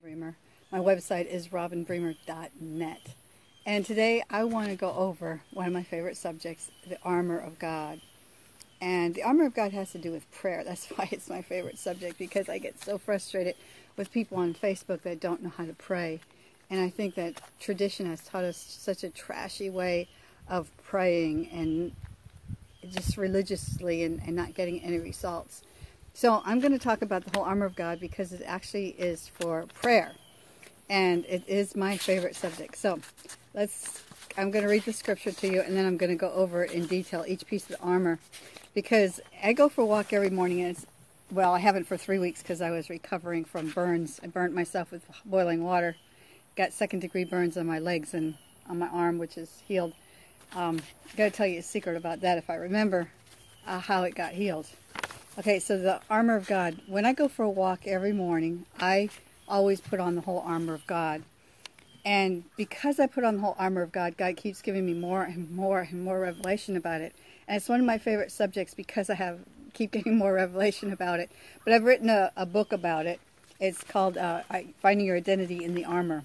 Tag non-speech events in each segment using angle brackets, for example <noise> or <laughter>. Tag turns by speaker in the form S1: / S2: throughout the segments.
S1: Bremer. My website is robinbremer.net. And today I want to go over one of my favorite subjects, the armor of God. And the armor of God has to do with prayer. <laughs> That's why it's my favorite subject because I get so frustrated with people on Facebook that don't know how to pray. And I think that tradition has taught us such a trashy way of praying and just religiously and, and not getting any results. So I'm going to talk about the whole armor of God because it actually is for prayer. And it is my favorite subject. So let's, I'm going to read the scripture to you and then I'm going to go over in detail, each piece of the armor. Because I go for a walk every morning and it's, well, I haven't for three weeks because I was recovering from burns. I burnt myself with boiling water. Got second degree burns on my legs and on my arm, which is healed. Um, I've got to tell you a secret about that if I remember uh, how it got healed. Okay, so the armor of God. When I go for a walk every morning, I always put on the whole armor of God. And because I put on the whole armor of God, God keeps giving me more and more and more revelation about it. And it's one of my favorite subjects because I have keep getting more revelation about it. But I've written a, a book about it. It's called uh, Finding Your Identity in the Armor.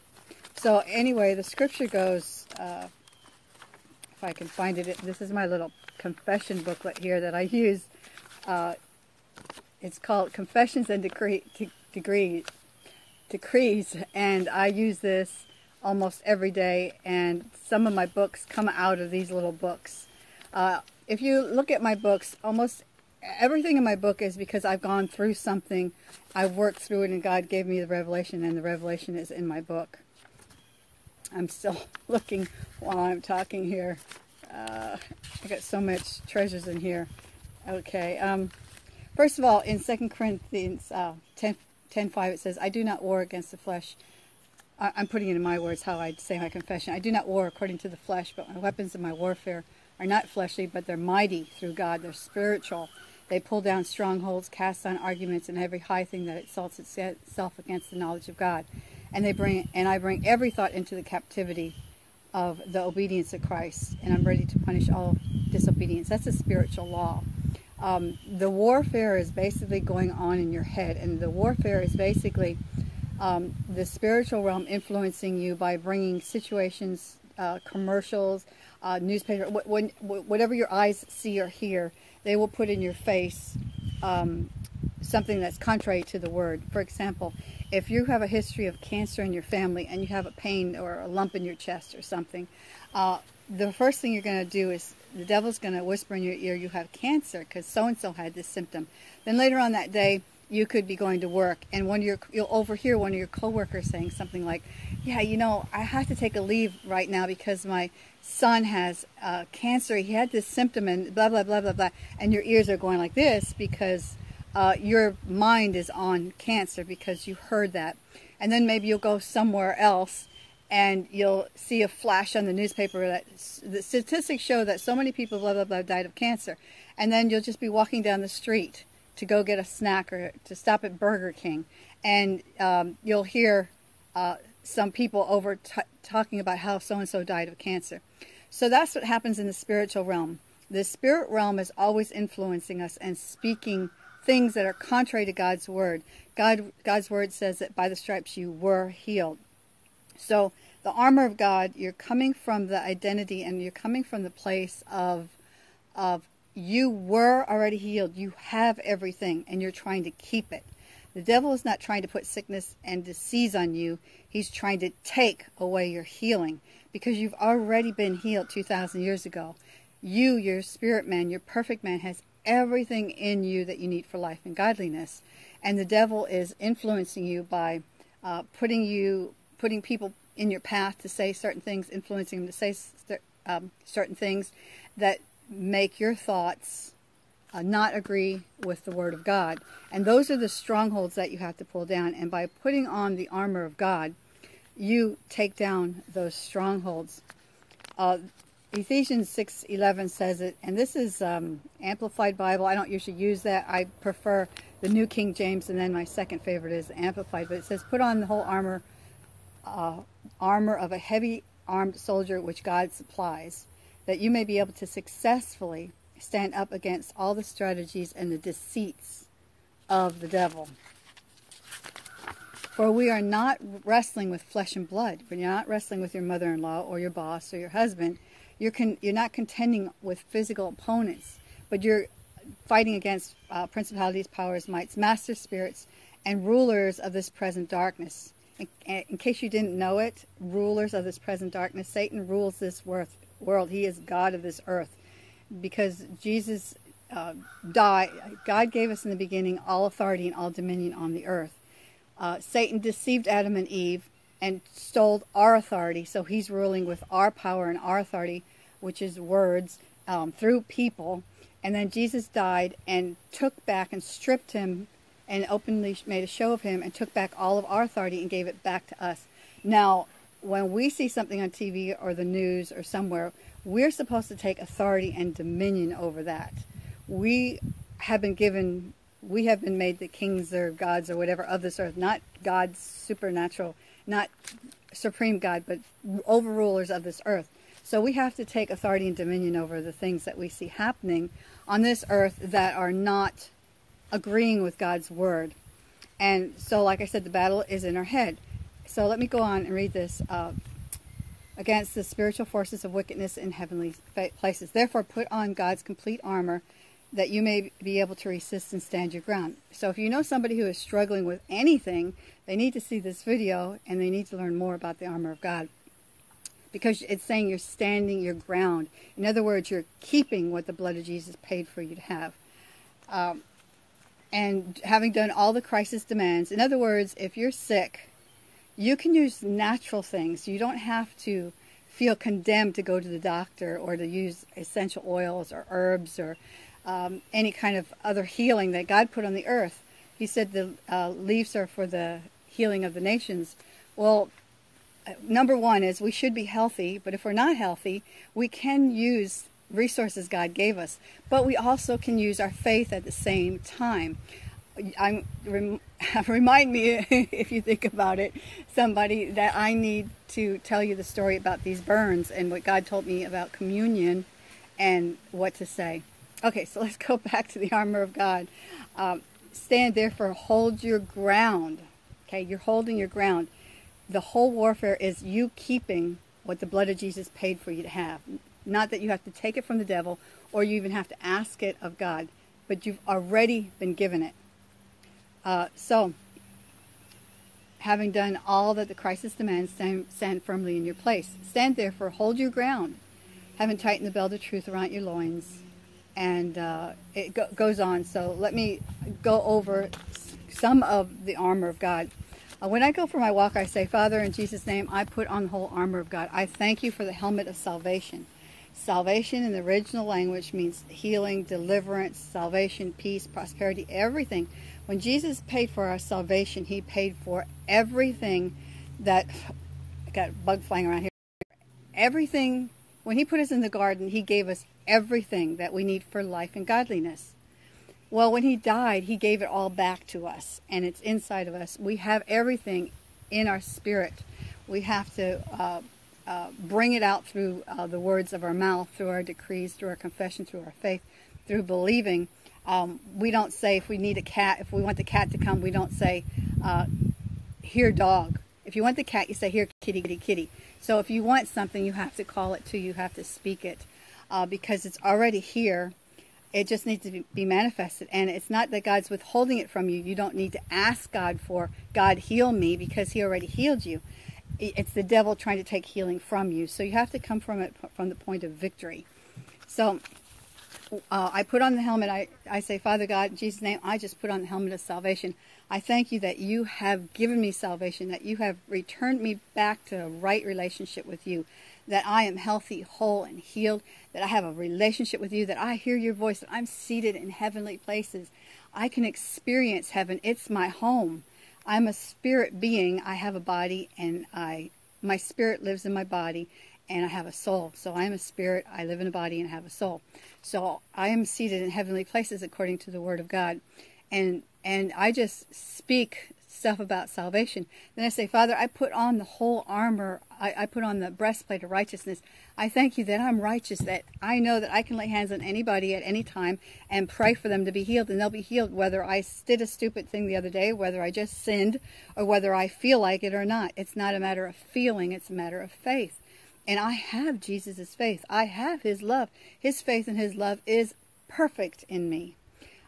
S1: So anyway, the scripture goes, uh, if I can find it, this is my little confession booklet here that I use. Uh, it's called Confessions and Decree, De Degrees, Decrees, and I use this almost every day, and some of my books come out of these little books. Uh, if you look at my books, almost everything in my book is because I've gone through something, I've worked through it, and God gave me the revelation, and the revelation is in my book. I'm still <laughs> looking while I'm talking here. Uh, I got so much treasures in here. Okay. Um, First of all, in 2 Corinthians uh, 10, 10 5, it says, I do not war against the flesh. I, I'm putting it in my words how I'd say my confession. I do not war according to the flesh, but my weapons of my warfare are not fleshly, but they're mighty through God. They're spiritual. They pull down strongholds, cast down arguments, and every high thing that exalts itself against the knowledge of God. And they bring, and I bring every thought into the captivity of the obedience of Christ, and I'm ready to punish all disobedience. That's a spiritual law um, the warfare is basically going on in your head, and the warfare is basically um, the spiritual realm influencing you by bringing situations, uh, commercials, uh, newspaper, when, whatever your eyes see or hear, they will put in your face um, something that's contrary to the word. For example, if you have a history of cancer in your family and you have a pain or a lump in your chest or something, uh, the first thing you're going to do is the devil's going to whisper in your ear, you have cancer because so-and-so had this symptom. Then later on that day, you could be going to work and one of your, you'll overhear one of your coworkers saying something like, yeah, you know, I have to take a leave right now because my son has uh, cancer. He had this symptom and blah, blah, blah, blah, blah. And your ears are going like this because uh, your mind is on cancer because you heard that. And then maybe you'll go somewhere else and you'll see a flash on the newspaper that the statistics show that so many people blah blah blah died of cancer. And then you'll just be walking down the street to go get a snack or to stop at Burger King. And um, you'll hear uh, some people over talking about how so and so died of cancer. So that's what happens in the spiritual realm. The spirit realm is always influencing us and speaking things that are contrary to God's word. God God's word says that by the stripes you were healed so the armor of God, you're coming from the identity and you're coming from the place of, of you were already healed. You have everything and you're trying to keep it. The devil is not trying to put sickness and disease on you. He's trying to take away your healing because you've already been healed 2,000 years ago. You, your spirit man, your perfect man, has everything in you that you need for life and godliness. And the devil is influencing you by uh, putting you putting people in your path to say certain things, influencing them to say um, certain things that make your thoughts uh, not agree with the Word of God. And those are the strongholds that you have to pull down. And by putting on the armor of God, you take down those strongholds. Uh, Ephesians 6:11 says it, and this is um, Amplified Bible. I don't usually use that. I prefer the New King James, and then my second favorite is Amplified. But it says, "Put on the whole armor uh, armor of a heavy armed soldier which God supplies, that you may be able to successfully stand up against all the strategies and the deceits of the devil. For we are not wrestling with flesh and blood. When you're not wrestling with your mother-in-law or your boss or your husband, you're con- you're not contending with physical opponents, but you're fighting against uh, principalities, powers, mights, master spirits, and rulers of this present darkness. In, in, case you didn't know it, rulers of this present darkness, Satan rules this world. He is God of this earth. Because Jesus uh, died, God gave us in the beginning all authority and all dominion on the earth. Uh, Satan deceived Adam and Eve and stole our authority, so he's ruling with our power and our authority, which is words, um, through people. And then Jesus died and took back and stripped him and openly made a show of him and took back all of our authority and gave it back to us. Now, when we see something on TV or the news or somewhere, we're supposed to take authority and dominion over that. We have been given, we have been made the kings or gods or whatever of this earth, not God's supernatural, not supreme God, but overrulers of this earth. So we have to take authority and dominion over the things that we see happening on this earth that are not agreeing with God's word. And so, like I said, the battle is in our head. So let me go on and read this. Uh, against the spiritual forces of wickedness in heavenly places. Therefore, put on God's complete armor that you may be able to resist and stand your ground. So if you know somebody who is struggling with anything, they need to see this video and they need to learn more about the armor of God because it's saying you're standing your ground. In other words, you're keeping what the blood of Jesus paid for you to have. Um, and having done all the crisis demands, in other words, if you're sick, you can use natural things. You don't have to feel condemned to go to the doctor or to use essential oils or herbs or um, any kind of other healing that God put on the earth. He said the uh, leaves are for the healing of the nations. Well, number one is we should be healthy, but if we're not healthy, we can use resources God gave us, but we also can use our faith at the same time. I'm rem, <laughs> remind me <laughs> if you think about it, somebody that I need to tell you the story about these burns and what God told me about communion and what to say. Okay, so <laughs> let's go back to the armor of God. Um, stand therefore, hold your ground. Okay, you're holding your ground the whole warfare is you keeping what the blood of Jesus paid for you to have. Not that you have to take it from the devil or you even have to ask it of God, but you've already been given it. Uh, so, having done all that the crisis demands, stand, stand firmly in your place. Stand therefore, hold your ground, having tightened the belt of truth around your loins. And uh, it go goes on. So, let me go over some of the armor of God. Uh, when I go for my walk, I say, Father, in Jesus' name, I put on the whole armor of God. I thank you for the helmet of salvation. Salvation in the original language means healing, deliverance, salvation, peace, prosperity, everything. When Jesus paid for our salvation, he paid for everything that I got bug flying around here. Everything when he put us in the garden, he gave us everything that we need for life and godliness. Well, when he died, he gave it all back to us, and it's inside of us. We have everything in our spirit. We have to uh, uh, bring it out through uh, the words of our mouth, through our decrees, through our confession, through our faith, through believing. Um, we don't say if we need a cat, if we want the cat to come, we don't say, uh, here, dog. If you want the cat, you say, here, kitty, kitty, kitty. So if you want something, you have to call it to, you have to speak it uh, because it's already here it just needs to be manifested. And it's not that God's withholding it from you. You don't need to ask God for, God, heal me, because He already healed you. It's the devil trying to take healing from you. So you have to come from it from the point of victory. So uh, I put on the helmet. I, I say, Father God, in Jesus' name, I just put on the helmet of salvation. I thank you that you have given me salvation, that you have returned me back to a right relationship with you, that I am healthy, whole, and healed, that I have a relationship with you, that I hear your voice, that I'm seated in heavenly places. I can experience heaven. It's my home. I'm a spirit being. I have a body, and I my spirit lives in my body, and I have a soul. So I am a spirit. I live in a body and have a soul. So I am seated in heavenly places according to the Word of God, and and I just speak stuff about salvation. Then I say, Father, I put on the whole armor. I, I, put on the breastplate of righteousness. I thank you that I'm righteous, that I know that I can lay hands on anybody at any time and pray for them to be healed, and they'll be healed whether I did a stupid thing the other day, whether I just sinned, or whether I feel like it or not. It's not a matter of feeling, it's a matter of faith. And I have Jesus' faith. I have his love. His faith and his love is perfect in me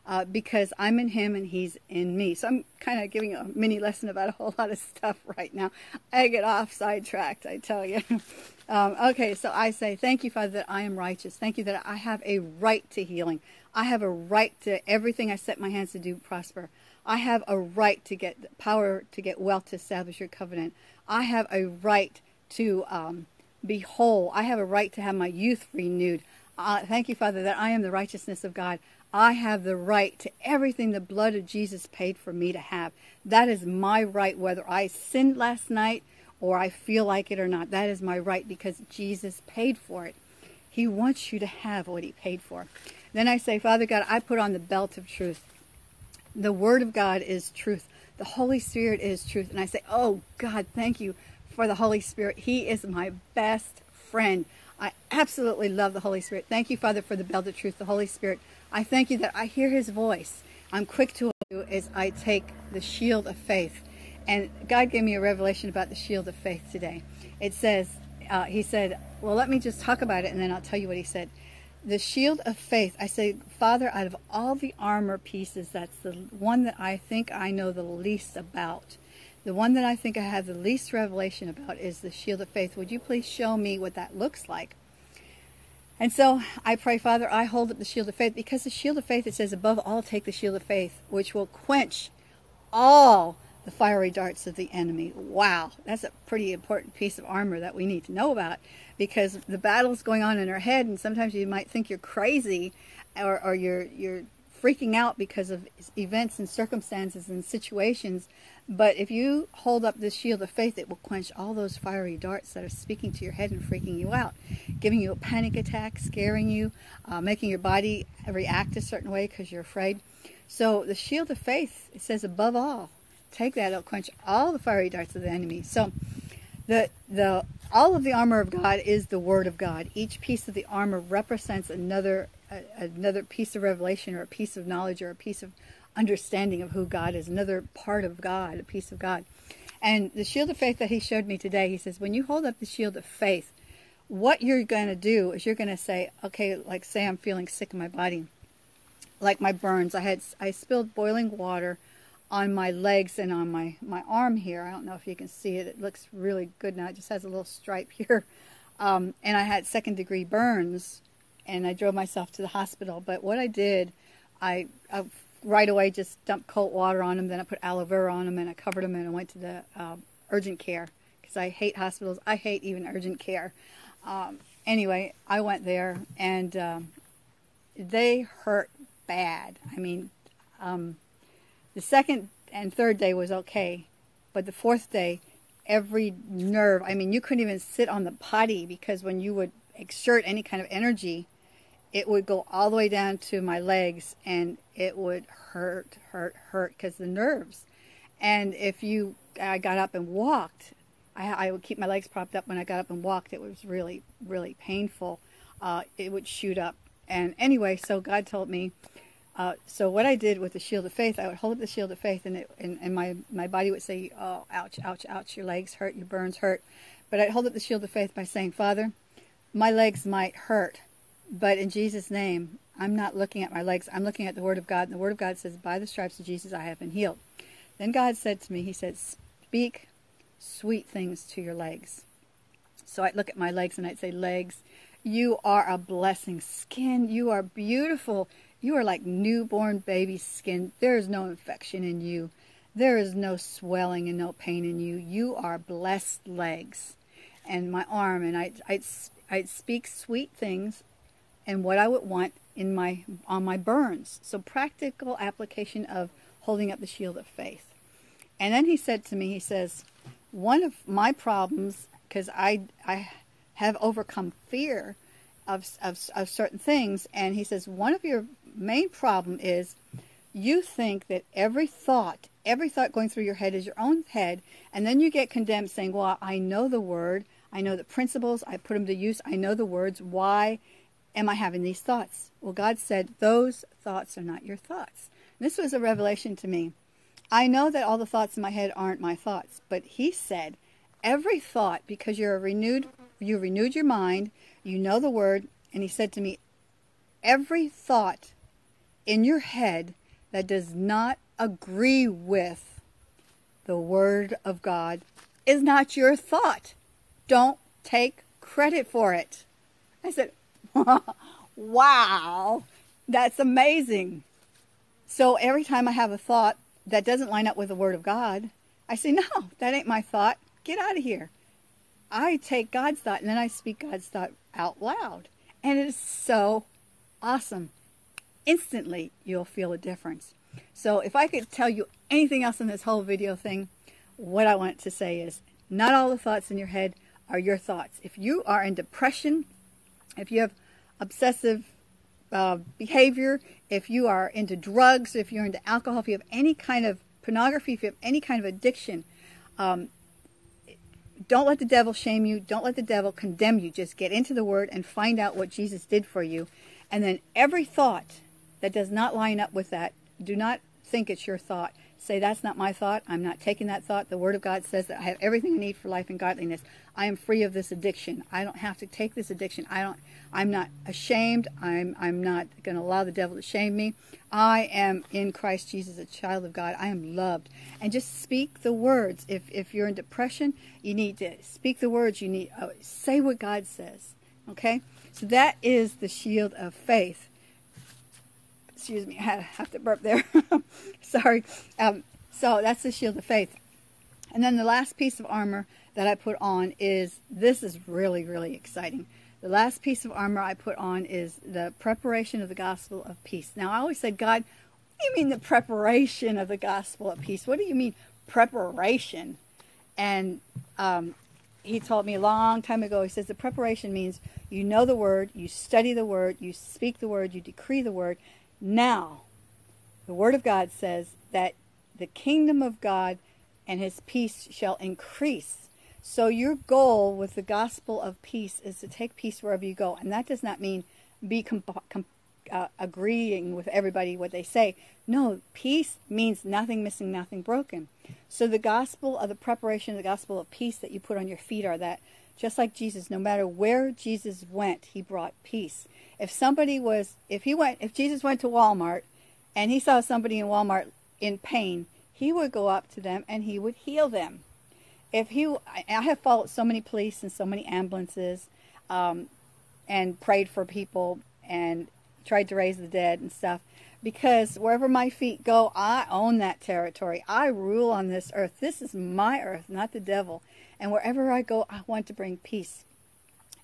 S1: uh, because I'm in him and he's in me. So I'm kind of giving a mini lesson about a whole lot of stuff right now. I get off sidetracked, I tell you. <laughs> um, okay, so I say, thank you, Father, that I am righteous. Thank you that I have a right to healing. I have a right to everything I set my hands to do prosper. I have a right to get power to get wealth to establish your covenant. I have a right to um, be whole. I have a right to have my youth renewed. Uh, thank you, Father, that I am the righteousness of God. I have the right to everything the blood of Jesus paid for me to have. That is my right, whether I sinned last night or I feel like it or not. That is my right because Jesus paid for it. He wants you to have what he paid for. Then I say, Father God, I put on the belt of truth. The Word of God is truth. The Holy Spirit is truth. And I say, Oh God, thank you for the Holy Spirit. He is my best friend. I absolutely love the Holy Spirit. Thank you, Father, for the belt of truth, the Holy Spirit. I thank you that I hear his voice. I'm quick to do as I take the shield of faith. And God gave me a revelation about the shield of faith today. It says, uh, he said, well, let me just talk about it and then I'll tell you what he said. The shield of faith, I say, Father, out of all the armor pieces, that's the one that I think I know the least about. The one that I think I have the least revelation about is the shield of faith. Would you please show me what that looks like? And so I pray, Father, I hold up the shield of faith because the shield of faith, it says, above all, take the shield of faith, which will quench all the fiery darts of the enemy. Wow, that's a pretty important piece of armor that we need to know about because the battle's going on in our head, and sometimes you might think you're crazy or, or you're, you're freaking out because of events and circumstances and situations. But if you hold up this shield of faith, it will quench all those fiery darts that are speaking to your head and freaking you out, giving you a panic attack, scaring you, uh, making your body react a certain way because you're afraid. So the shield of faith, it says above all, take that, it'll quench all the fiery darts of the enemy. So the the all of the armor of God is the word of God. Each piece of the armor represents another uh, another piece of revelation or a piece of knowledge or a piece of understanding of who God is, another part of God, a piece of God. And the shield of faith that he showed me today, he says, when you hold up the shield of faith, what you're going to do is you're going to say, okay, like say I'm feeling sick in my body, like my burns. I had I spilled boiling water on my legs and on my my arm here. I don't know if you can see it. It looks really good now. It just has a little stripe <laughs> here. Um, and I had second degree burns, and I drove myself to the hospital. But what I did, I, I right away just dumped cold water on them. Then I put aloe vera on them and I covered them and I went to the uh, urgent care because I hate hospitals. I hate even urgent care. Um, anyway, I went there and um, they hurt bad. I mean, um, the second and third day was okay, but the fourth day, every nerve, I mean, you couldn't even sit on the potty because when you would exert any kind of energy, it would go all the way down to my legs and it would hurt, hurt, hurt because the nerves. And if you, I got up and walked, I, I, would keep my legs propped up when I got up and walked. It was really, really painful. Uh, it would shoot up. And anyway, so God told me, uh, so what I did with the shield of faith, I would hold up the shield of faith and, it, and, and my, my body would say, oh, ouch, ouch, ouch, your legs hurt, your burns hurt. But I'd hold up the shield of faith by saying, Father, my legs might hurt, but in Jesus' name, I'm not looking at my legs. I'm looking at the Word of God. And the Word of God says, By the stripes of Jesus, I have been healed. Then God said to me, He said, Speak sweet things to your legs. So I'd look at my legs and I'd say, Legs, you are a blessing. Skin, you are beautiful. You are like newborn baby skin. There is no infection in you. There is no swelling and no pain in you. You are blessed legs. And my arm, and I'd, I'd, I'd speak sweet things and what I would want in my on my burns. So practical application of holding up the shield of faith. And then he said to me, he says, one of my problems, because I I have overcome fear of, of of certain things, and he says one of your main problem is you think that every thought every thought going through your head is your own head, and then you get condemned saying, Well, I know the word, I know the principles, I put them to use, I know the words. Why am I having these thoughts? Well, God said, Those thoughts are not your thoughts. And this was a revelation to me. I know that all the thoughts in my head aren't my thoughts, but He said, Every thought, because you're renewed, you renewed your mind, you know the word, and He said to me, Every thought in your head that does not agree with the Word of God is not your thought. Don't take credit for it. I said, <laughs> wow, that's amazing. So every time I have a thought that doesn't line up with the Word of God, I say, no, that ain't my thought. Get out of here. I take God's thought and then I speak God's thought out loud. And it is so awesome. Instantly, you'll feel a difference. So if I could tell you anything else in this whole video thing, what I want to say is not all the thoughts in your head are your thoughts. If you are in depression, if you have obsessive uh, behavior, if you are into drugs, if you're into alcohol, if you have any kind of pornography, if you have any kind of addiction, um, don't let the devil shame you. Don't let the devil condemn you. Just get into the Word and find out what Jesus did for you. And then every thought that does not line up with that, do not think it's your thought. Say, that's not my thought. I'm not taking that thought. The Word of God says that I have everything I need for life and godliness. I am free of this addiction. I don't have to take this addiction. I don't. I'm not ashamed. I'm. I'm not going to allow the devil to shame me. I am in Christ Jesus, a child of God. I am loved. And just speak the words. If if you're in depression, you need to speak the words. You need uh, say what God says. Okay. So that is the shield of faith excuse me, <laughs> I have to burp there. <laughs> Sorry. Um, so that's the shield of faith. And then the last piece of armor that I put on is, this is really, really exciting. The last piece of armor I put on is the preparation of the gospel of peace. Now, I always said, God, what do you mean the preparation of the gospel of peace? What do you mean preparation? And um, he told me a long time ago, he says the preparation means you know the word, you study the word, you speak the word, you decree the word, now, the Word of God says that the kingdom of God and his peace shall increase. So, your goal with the gospel of peace is to take peace wherever you go. And that does not mean be comp- com- uh, agreeing with everybody what they say. No, peace means nothing missing, nothing broken. So, the gospel of the preparation the gospel of peace that you put on your feet are that just like Jesus, no matter where Jesus went, he brought peace. If somebody was, if he went, if Jesus went to Walmart and he saw somebody in Walmart in pain, he would go up to them and he would heal them. If he, I have followed so many police and so many ambulances, um, and prayed for people and tried to raise the dead and stuff because wherever my feet go, I own that territory. I rule on this earth. This is my earth, not the devil. And wherever I go, I want to bring peace.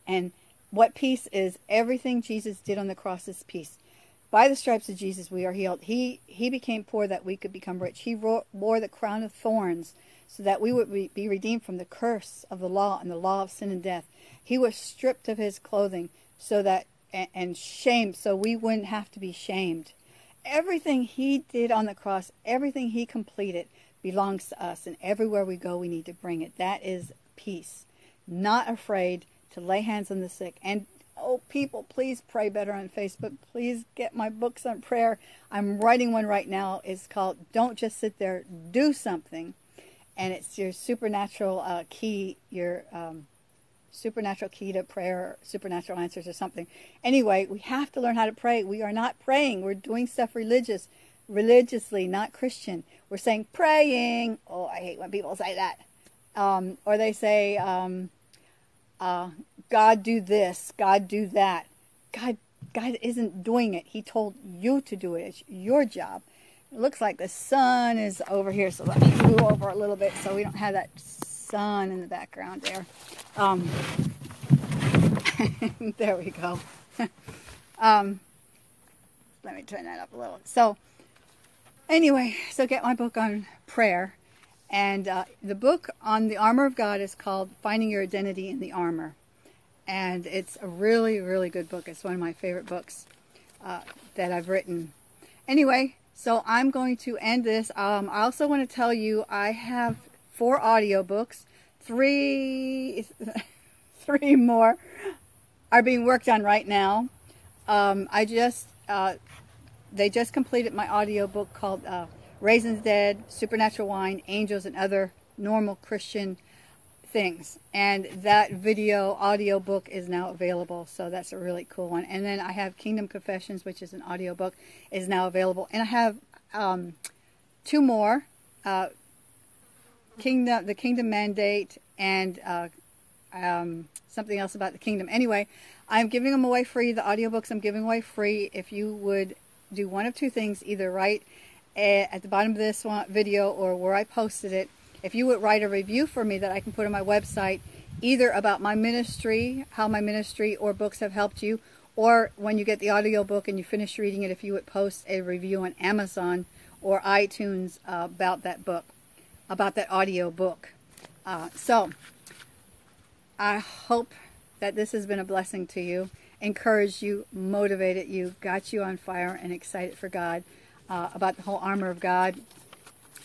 S1: And what peace is? Everything Jesus did on the cross is peace. By the stripes of Jesus, we are healed. He he became poor that we could become rich. He wore the crown of thorns so that we would be redeemed from the curse of the law and the law of sin and death. He was stripped of his clothing so that and shamed so we wouldn't have to be shamed. Everything he did on the cross, everything he completed belongs to us and everywhere we go we need to bring it. That is peace. Not afraid to lay hands on the sick. And oh, people, please pray better on Facebook. Please get my books on prayer. I'm writing one right now. It's called Don't Just Sit There, Do Something. And it's your supernatural uh, key, your um, supernatural key to prayer, supernatural answers or something. Anyway, we have to learn how to pray. We are not praying. We're doing stuff religious, religiously, not Christian. We're saying praying. Oh, I hate when people say that. Um, or they say, um, uh, God do this, God do that. God, God isn't doing it. He told you to do it. It's your job. It looks like the sun is over here, so let me move over a little bit so we don't have that sun in the background there. Um, <laughs> there we go. <laughs> um, let me turn that up a little. So, anyway, so get my book on prayer. And uh, the book on the armor of God is called Finding Your Identity in the Armor. And it's a really, really good book. It's one of my favorite books uh, that I've written. Anyway, So I'm going to end this. Um, I also want to tell you I have four audiobooks. Three, <laughs> three more are being worked on right now. Um, I just, uh, they just completed my audiobook called uh, Raisins Dead, Supernatural Wine, Angels, and Other Normal Christian Things. And that video audio book is now available, so that's a really cool one. And then I have Kingdom Confessions, which is an audio book, is now available. And I have um, two more, uh, Kingdom, the Kingdom Mandate, and uh, um, something else about the Kingdom. Anyway, I'm giving them away free. The audiobooks I'm giving away free. If you would do one of two things, either write at the bottom of this one, video or where I posted it, if you would write a review for me that I can put on my website, either about my ministry, how my ministry or books have helped you, or when you get the audiobook and you finish reading it, if you would post a review on Amazon or iTunes uh, about that book, about that audio book. Uh, so, I hope that this has been a blessing to you, encouraged you, motivated you, got you on fire and excited for God uh, about the whole armor of God.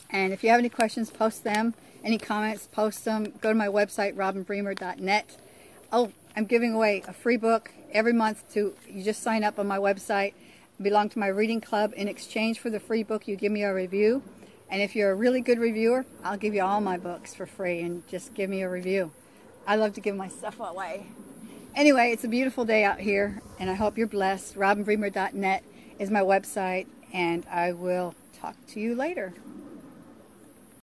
S1: And if you have any questions, post them. Any comments, post them. Go to my website, robinbremer.net. Oh, I'm giving away a free book every month to, you just sign up on my website, belong to my reading club. In exchange for the free book, you give me a review. And if you're a really good reviewer, I'll give you all my books for free and just give me a review. I love to give my stuff away. Anyway, it's a beautiful day out here, and I hope you're blessed. RobinBremer.net is my website, and I will talk to you later.